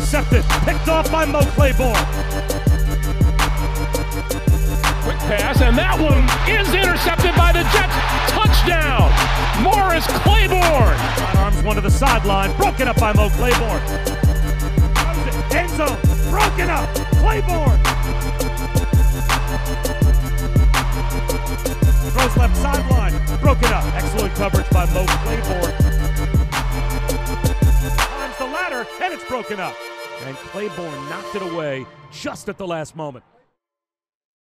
intercepted. Picked off by Mo Claiborne. Quick pass, and that one is intercepted by the Jets. Touchdown, Morris Claiborne. Arms one to the sideline. Broken up by Mo Claiborne. End zone. Broken up. Claiborne. Throws left sideline. Broken up. Excellent coverage by Mo Claiborne. Climbs the ladder, and it's broken up. And Claiborne knocked it away just at the last moment.